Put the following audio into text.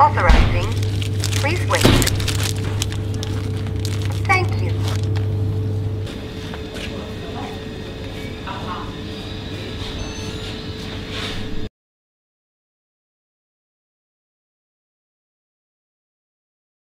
Authorizing. Please wait.